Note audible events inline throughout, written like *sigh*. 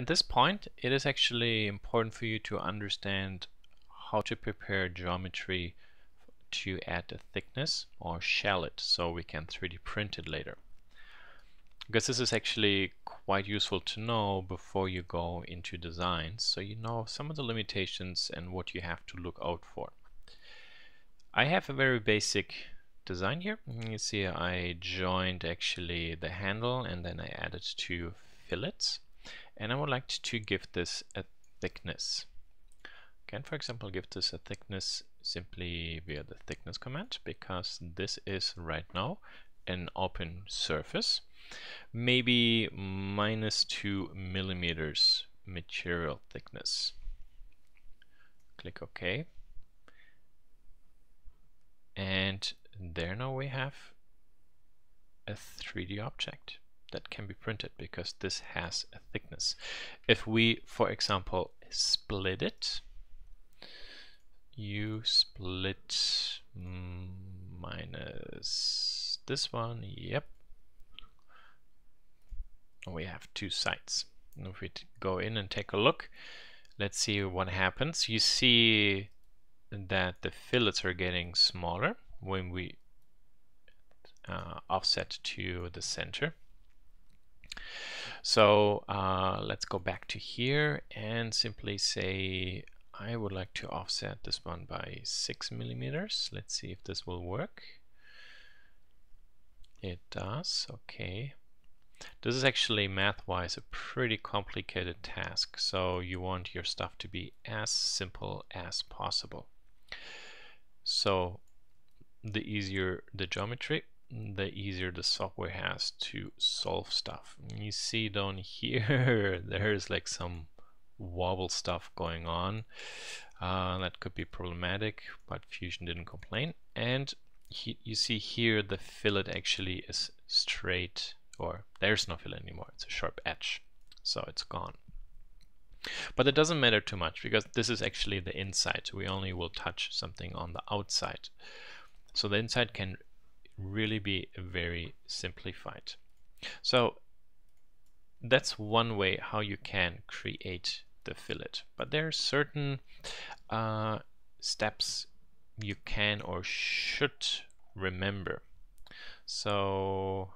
At this point, it is actually important for you to understand how to prepare geometry to add a thickness or shell it so we can 3D print it later. Because this is actually quite useful to know before you go into design so you know some of the limitations and what you have to look out for. I have a very basic design here. You see I joined actually the handle and then I added two fillets and I would like to give this a thickness. Can for example give this a thickness simply via the thickness command because this is right now an open surface. Maybe minus two millimeters material thickness. Click OK. And there now we have a 3D object that can be printed because this has a thickness. If we, for example, split it, you split minus this one, yep. We have two sides. And if we go in and take a look, let's see what happens. You see that the fillets are getting smaller when we uh, offset to the center. So uh, let's go back to here and simply say I would like to offset this one by 6 millimeters. Let's see if this will work. It does, okay. This is actually math-wise a pretty complicated task, so you want your stuff to be as simple as possible. So the easier the geometry, the easier the software has to solve stuff. You see down *laughs* here, there's like some wobble stuff going on. Uh, that could be problematic, but Fusion didn't complain. And he, you see here the fillet actually is straight, or there's no fillet anymore, it's a sharp edge. So it's gone. But it doesn't matter too much because this is actually the inside. We only will touch something on the outside. So the inside can really be very simplified. So that's one way how you can create the fillet. But there are certain uh, steps you can or should remember. So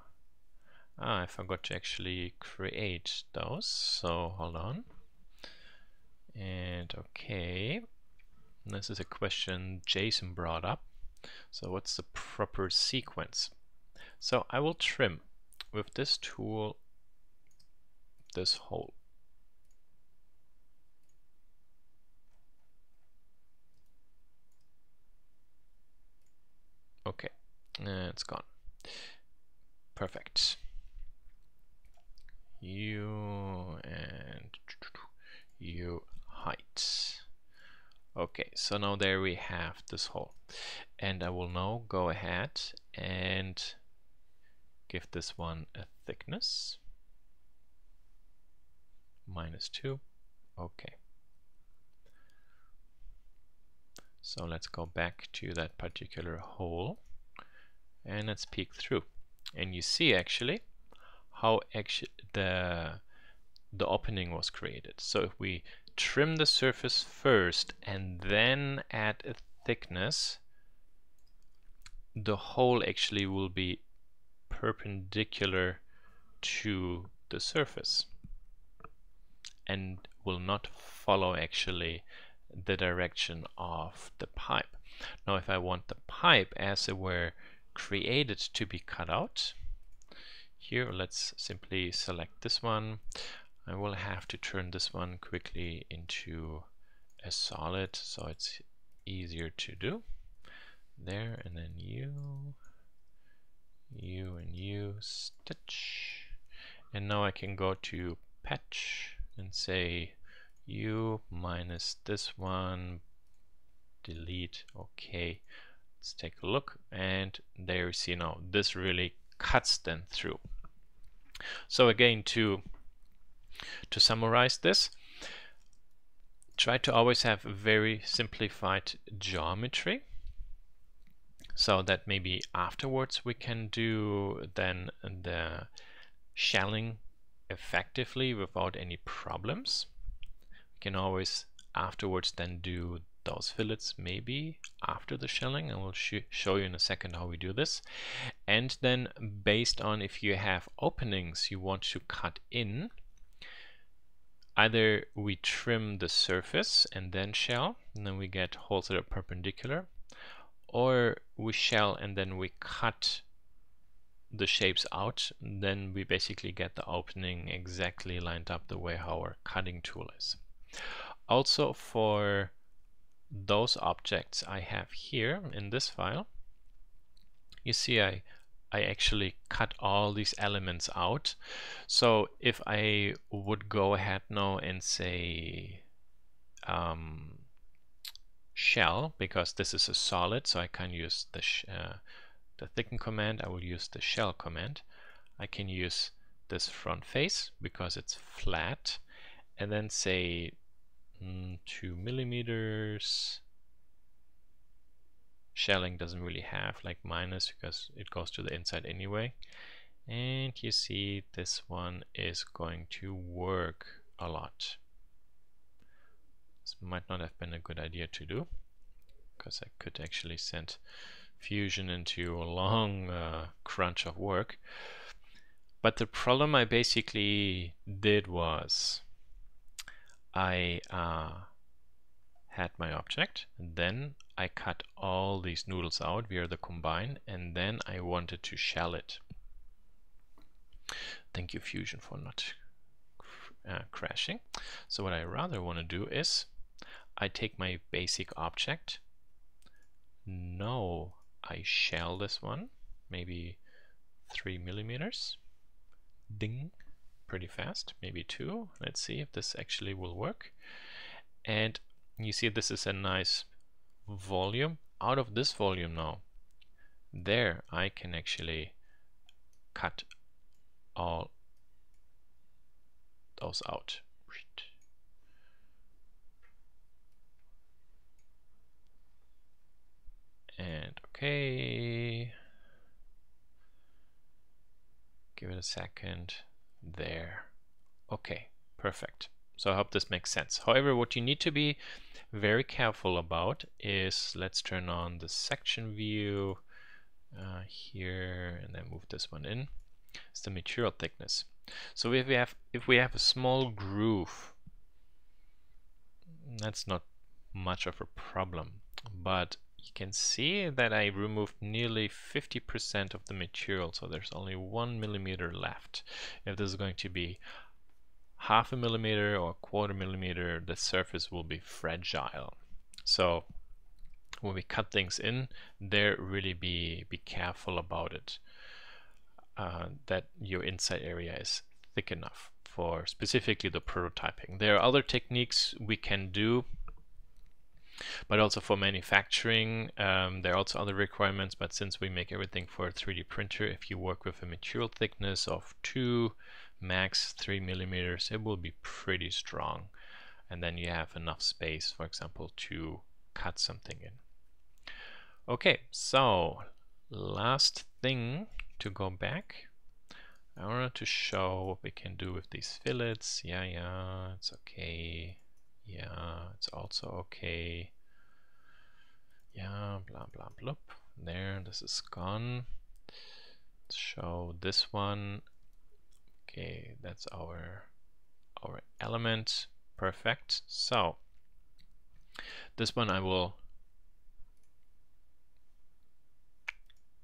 ah, I forgot to actually create those. So hold on. And okay, this is a question Jason brought up. So what's the proper sequence? So I will trim with this tool this hole. Okay, uh, it's gone. Perfect. You and you height. Okay, so now there we have this hole. And I will now go ahead and give this one a thickness. Minus 2. Okay. So let's go back to that particular hole and let's peek through. And you see actually how actually the the opening was created. So if we trim the surface first and then add a thickness, the hole actually will be perpendicular to the surface and will not follow actually the direction of the pipe. Now if I want the pipe as it were created to be cut out, here let's simply select this one I will have to turn this one quickly into a solid so it's easier to do there and then you you and you stitch. And now I can go to patch and say you minus this one delete okay. Let's take a look and there you see now this really cuts them through. So again to to summarize this, try to always have very simplified geometry so that maybe afterwards we can do then the shelling effectively without any problems. We can always afterwards then do those fillets maybe after the shelling and we'll sh show you in a second how we do this and then based on if you have openings you want to cut in either we trim the surface and then shell and then we get holes that are perpendicular or we shell and then we cut the shapes out then we basically get the opening exactly lined up the way how our cutting tool is also for those objects I have here in this file you see I I actually cut all these elements out. So if I would go ahead now and say um, shell, because this is a solid, so I can use the, uh, the thicken command, I will use the shell command. I can use this front face because it's flat, and then say mm, 2 millimeters, shelling doesn't really have like minus because it goes to the inside anyway. And you see this one is going to work a lot this might not have been a good idea to do because I could actually send fusion into a long uh, crunch of work but the problem I basically did was I uh, had my object and then I cut all these noodles out via the combine and then I wanted to shell it. Thank you Fusion for not uh, crashing. So what I rather want to do is I take my basic object. No, I shell this one, maybe three millimeters. Ding, pretty fast, maybe two. Let's see if this actually will work. And you see this is a nice volume out of this volume now there I can actually cut all those out and okay. Give it a second there. Okay perfect. So I hope this makes sense. However what you need to be very careful about is let's turn on the section view uh, here and then move this one in. It's the material thickness. So if we have if we have a small groove that's not much of a problem. But you can see that I removed nearly 50% of the material so there's only one millimeter left if this is going to be half a millimeter or a quarter millimeter, the surface will be fragile. So when we cut things in, there really be, be careful about it, uh, that your inside area is thick enough for specifically the prototyping. There are other techniques we can do, but also for manufacturing, um, there are also other requirements, but since we make everything for a 3D printer, if you work with a material thickness of 2 max 3 millimeters, it will be pretty strong. And then you have enough space, for example, to cut something in. Okay, so last thing to go back. I wanted to show what we can do with these fillets. Yeah, yeah, it's okay. Also okay. Yeah, blah, blah, blah. There, this is gone. Let's show this one Okay, that's our our element. Perfect. So this one I will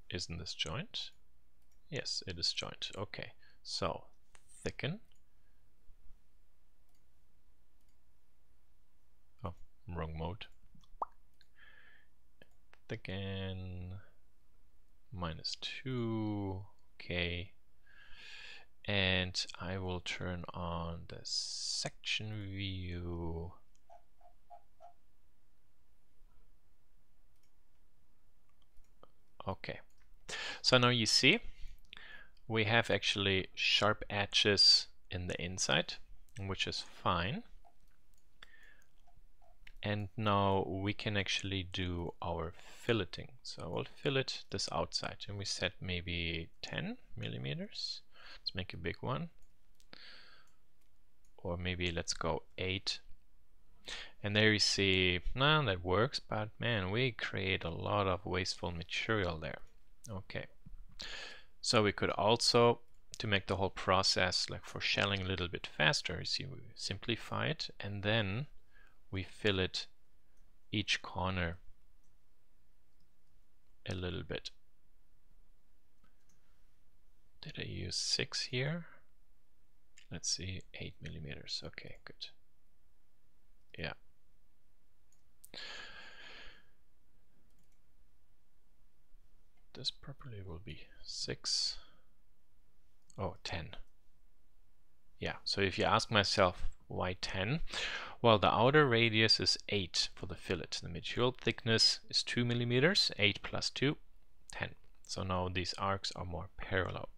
isn't this joint? Yes, it is joint. Okay, so thicken. Oh, wrong mode. Again, minus two. Okay, and I will turn on the section view okay so now you see we have actually sharp edges in the inside which is fine and now we can actually do our filleting. So I will fillet this outside and we set maybe 10 millimeters. Let's make a big one. or maybe let's go 8 and there you see now that works but man we create a lot of wasteful material there. Okay. So we could also to make the whole process like for shelling a little bit faster you see we simplify it and then we fillet each corner a little bit. Did I use 6 here? Let's see 8 millimeters. Okay good. Yeah. This probably will be 6 oh 10 yeah so if you ask myself why 10 well the outer radius is 8 for the fillet. The material thickness is 2 millimeters 8 plus 2 10 so now these arcs are more parallel.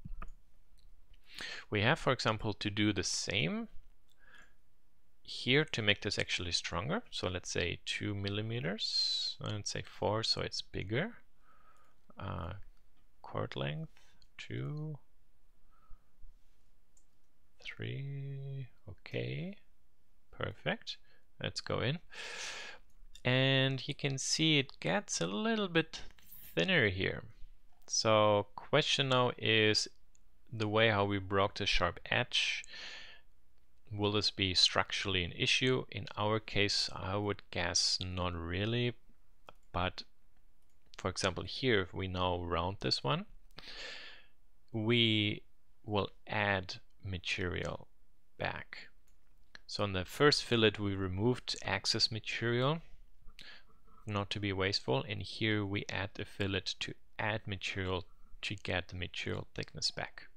We have for example to do the same here to make this actually stronger. So let's say 2 millimeters let's say 4 so it's bigger. Uh, length 2 3 okay perfect. Let's go in. And you can see it gets a little bit thinner here. So question now is the way how we broke the sharp edge. Will this be structurally an issue? In our case I would guess not really but for example here if we now round this one we will add material back so on the first fillet we removed excess material not to be wasteful and here we add a fillet to add material to get the material thickness back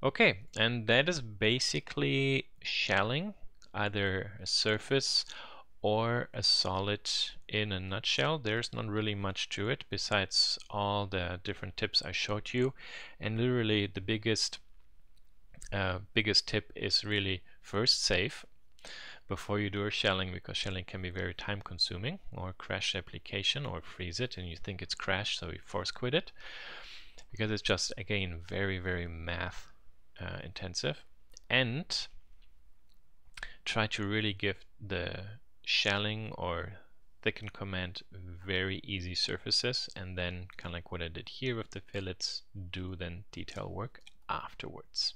okay and that is basically shelling either a surface or a solid in a nutshell. There's not really much to it besides all the different tips I showed you. And literally the biggest uh, biggest tip is really first save before you do a shelling because shelling can be very time consuming or crash application or freeze it and you think it's crashed so you force quit it because it's just again very very math uh, intensive and try to really give the shelling or thicken command very easy surfaces and then kind of like what I did here with the fillets do then detail work afterwards.